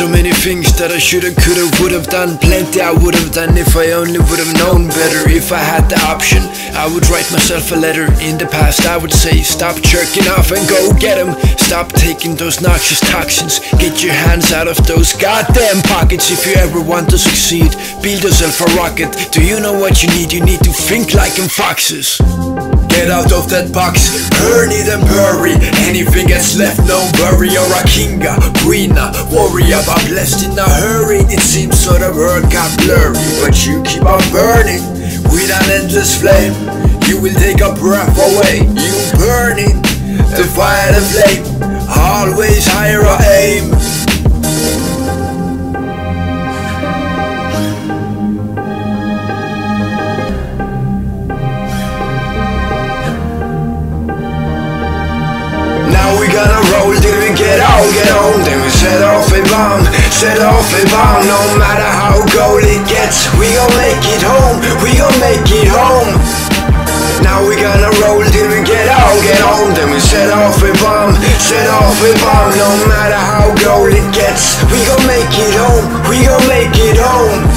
So many things that I should've, could've, would've done. Plenty I would've done if I only would've known better. If I had the option, I would write myself a letter. In the past I would say, stop jerking off and go get 'em. Stop taking those noxious toxins. Get your hands out of those goddamn pockets. If you ever want to succeed, build yourself a rocket. Do you know what you need? You need to think like in foxes Get out of that box, burn it and bury Anything that's left, no worry. You're a kinga, queena, warrior But blessed in a hurry. It seems so the world got blurry But you keep on burning with an endless flame. You will take a breath away. You burning, the fire the flame. Always higher aim set off a bomb No matter how cold it gets We gon' make it home, we gon' make it home. Now we gonna roll till we get out, get home Then we set off a bomb, set off a bomb. No matter how cold it gets We gon' make it home, we gon' make it home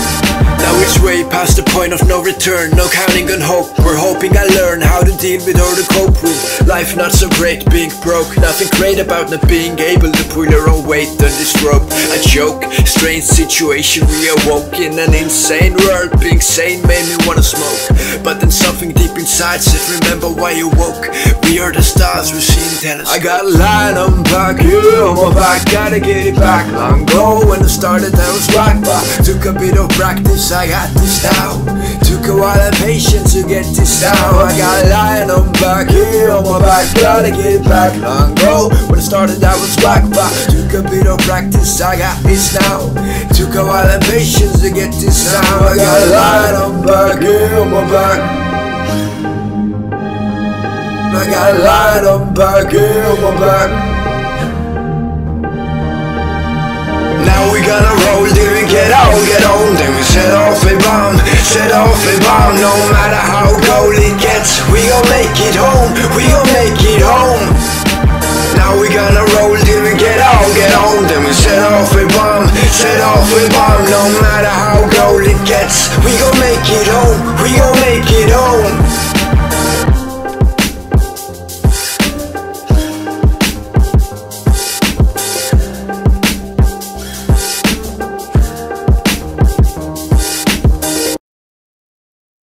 it's way past the point of no return No counting on hope. We're hoping I learn how to deal with or to cope with. Life not so great, being broke Nothing great about not being able to pull your own weight on this rope. A joke, strange situation We awoke in an insane world Being sane made me wanna smoke. But then something deep inside said Remember why you woke? We are the stars we see in telescope. I got a line on back, on my back Gotta get it back. Long ago When I started I was rock but Took a bit of practice I got this now Took a while and patience to get this now I got a lion on back, yeah, on my back. Gotta get it back. Long ago When I started I was black but Took a bit of practice, I got this now. Took a while and patience to get this now I got a lion on back, yeah, on my back. I got a lion on back, yeah, on my back Now we gonna roll till we get out, get on Then we set off a bomb, set off a bomb. No matter how cold it gets We gon' make it home, we gon' make it home. Now we gonna roll till we get out, get on Then we set off a bomb, set off a bomb. No matter how cold it gets we gon'